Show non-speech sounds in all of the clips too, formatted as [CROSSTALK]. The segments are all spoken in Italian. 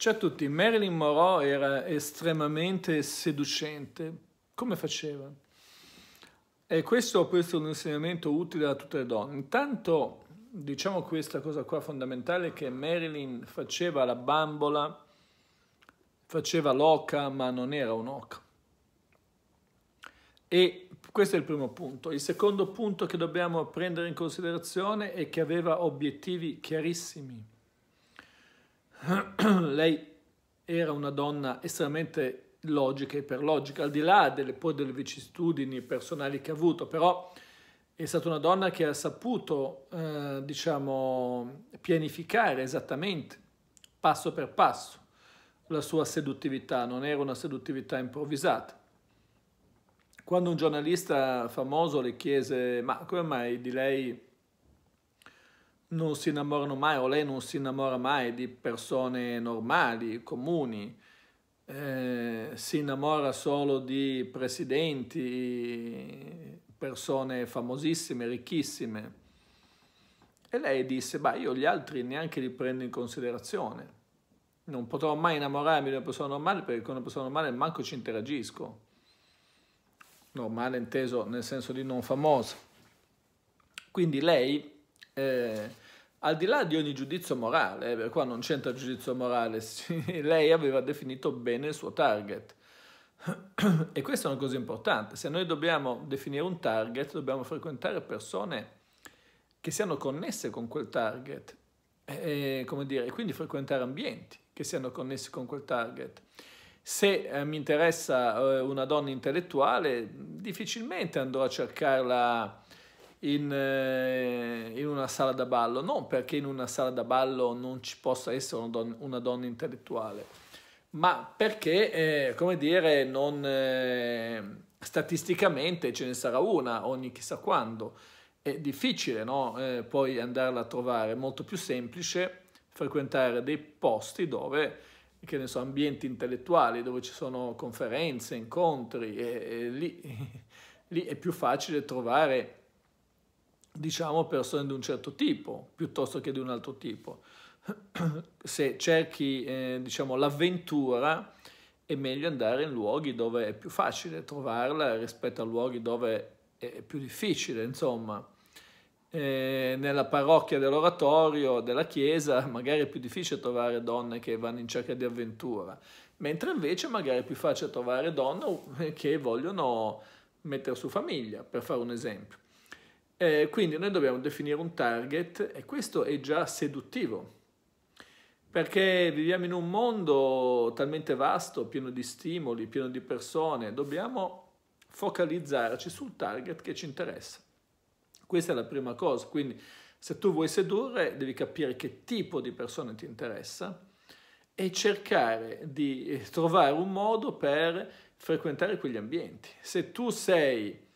Ciao a tutti, Marilyn Monroe era estremamente seducente. Come faceva? E questo può essere un insegnamento utile a tutte le donne. Intanto, diciamo questa cosa qua fondamentale, che Marilyn faceva la bambola, faceva l'oca, ma non era un'oca. E questo è il primo punto. Il secondo punto che dobbiamo prendere in considerazione è che aveva obiettivi chiarissimi lei era una donna estremamente logica e per logica, al di là delle, poi delle vicissitudini personali che ha avuto, però è stata una donna che ha saputo, eh, diciamo, pianificare esattamente, passo per passo, la sua seduttività, non era una seduttività improvvisata. Quando un giornalista famoso le chiese, ma come mai di lei non si innamorano mai o lei non si innamora mai di persone normali, comuni, eh, si innamora solo di presidenti, persone famosissime, ricchissime. E lei disse, beh, io gli altri neanche li prendo in considerazione. Non potrò mai innamorarmi di una persona normale perché con una persona normale manco ci interagisco. Normale inteso nel senso di non famosa. Quindi lei eh, al di là di ogni giudizio morale, eh, perché qua non c'entra giudizio morale, [LAUGHS] lei aveva definito bene il suo target. [CLEARS THROAT] E questa è una cosa importante. Se noi dobbiamo definire un target, dobbiamo frequentare persone che siano connesse con quel target, e, come dire, e quindi frequentare ambienti che siano connessi con quel target. Se eh, mi interessa eh, una donna intellettuale, difficilmente andrò a cercarla in, eh, in, una sala da ballo, non perché in una sala da ballo non ci possa essere una donna, una donna intellettuale, ma perché, eh, come dire, non, eh, statisticamente ce ne sarà una ogni chissà quando. È difficile no? Eh, poi andarla a trovare, è molto più semplice frequentare dei posti dove che ne so, ambienti intellettuali dove ci sono conferenze, incontri e, e lì, [LAUGHS] lì è più facile trovare diciamo, persone di un certo tipo piuttosto che di un altro tipo. [CLEARS THROAT] Se cerchi, eh, diciamo, l'avventura, è meglio andare in luoghi dove è più facile trovarla rispetto a luoghi dove è più difficile, insomma. Eh, nella parrocchia dell'oratorio, della chiesa, [LAUGHS] magari è più difficile trovare donne che vanno in cerca di avventura, mentre invece magari è più facile trovare donne che vogliono mettere su famiglia, per fare un esempio. Eh, quindi noi dobbiamo definire un target e questo è già seduttivo, perché viviamo in un mondo talmente vasto, pieno di stimoli, pieno di persone, dobbiamo focalizzarci sul target che ci interessa. Questa è la prima cosa, quindi se tu vuoi sedurre devi capire che tipo di persone ti interessa e cercare di trovare un modo per frequentare quegli ambienti. Se tu sei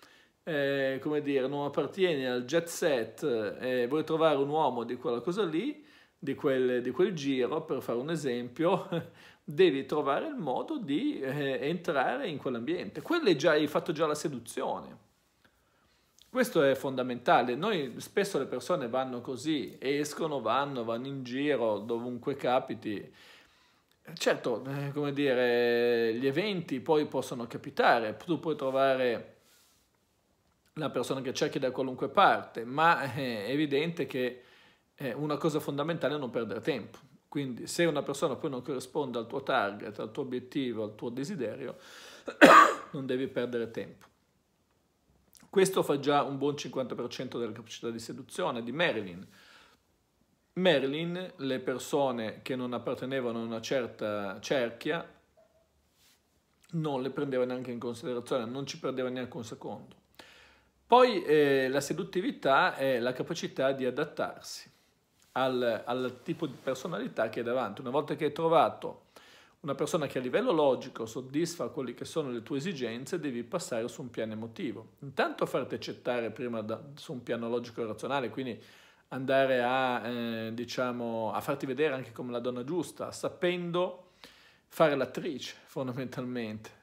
eh, come dire, non appartieni al jet set e eh, vuoi trovare un uomo di quella cosa lì, di quel, di quel giro, per fare un esempio, [LAUGHS] devi trovare il modo di eh, entrare in quell'ambiente. Quello è già, hai fatto già la seduzione. Questo è fondamentale. Noi spesso le persone vanno così, escono, vanno, vanno in giro, dovunque capiti. Certo, eh, come dire, gli eventi poi possono capitare, tu puoi trovare la persona che cerchi da qualunque parte, ma è evidente che una cosa fondamentale è non perdere tempo. Quindi se una persona poi non corrisponde al tuo target, al tuo obiettivo, al tuo desiderio, [COUGHS] non devi perdere tempo. Questo fa già un buon 50% della capacità di seduzione di Marilyn. Marilyn, le persone che non appartenevano a una certa cerchia, non le prendeva neanche in considerazione, non ci perdeva neanche un secondo. Poi eh, la seduttività è la capacità di adattarsi al, al, tipo di personalità che è davanti. Una volta che hai trovato una persona che a livello logico soddisfa quelle che sono le tue esigenze, devi passare su un piano emotivo. Intanto farti accettare prima da, su un piano logico e razionale, quindi andare a, eh, diciamo, a farti vedere anche come la donna giusta, sapendo fare l'attrice fondamentalmente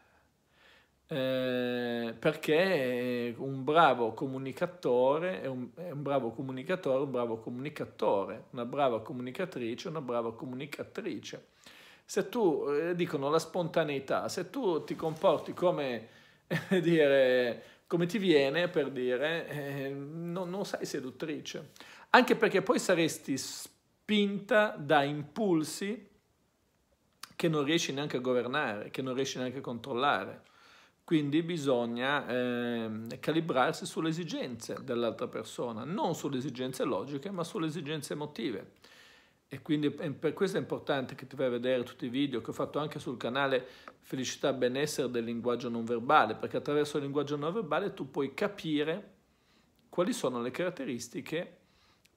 eh, perché un bravo comunicatore è un, è un, bravo comunicatore, un bravo comunicatore, una brava comunicatrice, una brava comunicatrice. Se tu, eh, dicono la spontaneità, se tu ti comporti come, eh, [LAUGHS] dire, come ti viene, per dire, eh, non, non sei seduttrice. Anche perché poi saresti spinta da impulsi che non riesci neanche a governare, che non riesci neanche a controllare. Quindi bisogna eh, calibrarsi sulle esigenze dell'altra persona, non sulle esigenze logiche, ma sulle esigenze emotive. E quindi per questo è importante che ti vai a vedere tutti i video che ho fatto anche sul canale Felicità Benessere del linguaggio non verbale, perché attraverso il linguaggio non verbale tu puoi capire quali sono le caratteristiche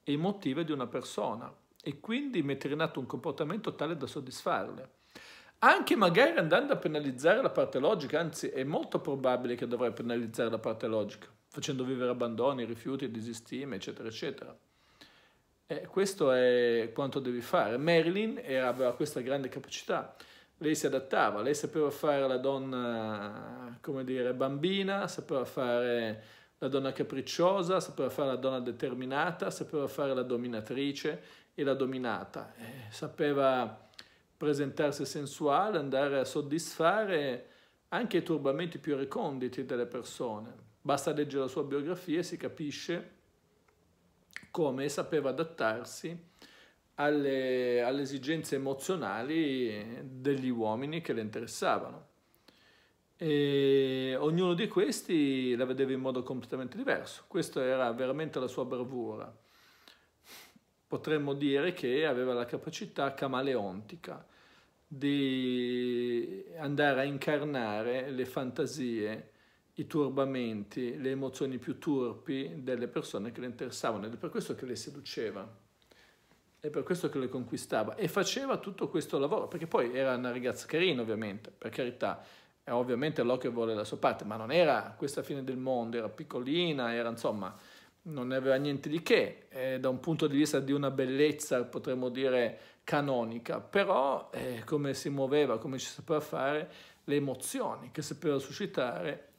emotive di una persona e quindi mettere in atto un comportamento tale da soddisfarle anche magari andando a penalizzare la parte logica, anzi è molto probabile che dovrai penalizzare la parte logica, facendo vivere abbandoni, rifiuti, disistime, eccetera, eccetera. E questo è quanto devi fare. Marilyn era, aveva questa grande capacità, lei si adattava, lei sapeva fare la donna, come dire, bambina, sapeva fare la donna capricciosa, sapeva fare la donna determinata, sapeva fare la dominatrice e la dominata, eh, sapeva presentarsi sensuale, andare a soddisfare anche i turbamenti più reconditi delle persone. Basta leggere la sua biografia e si capisce come sapeva adattarsi alle, alle esigenze emozionali degli uomini che le interessavano. E ognuno di questi la vedeva in modo completamente diverso. Questa era veramente la sua bravura. Potremmo dire che aveva la capacità camaleontica di andare a incarnare le fantasie, i turbamenti, le emozioni più turpi delle persone che le interessavano. Ed è per questo che le seduceva, è per questo che le conquistava. E faceva tutto questo lavoro, perché poi era una ragazza carina ovviamente, per carità, è ovviamente l'occhio vuole la sua parte, ma non era questa fine del mondo, era piccolina, era insomma, non aveva niente di che, eh, da un punto di vista di una bellezza potremmo dire canonica, però eh, come si muoveva, come ci sapeva fare, le emozioni che sapeva suscitare,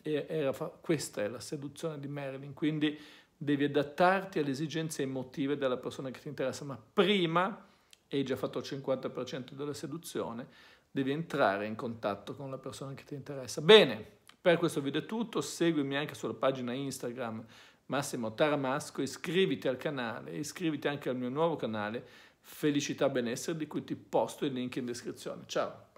questa è la seduzione di Marilyn, quindi devi adattarti alle esigenze emotive della persona che ti interessa, ma prima, e hai già fatto il 50% della seduzione, devi entrare in contatto con la persona che ti interessa. Bene, per questo video è tutto, seguimi anche sulla pagina Instagram Massimo Taramasco, iscriviti al canale, iscriviti anche al mio nuovo canale Felicità Benessere di cui ti posto il link in descrizione. Ciao!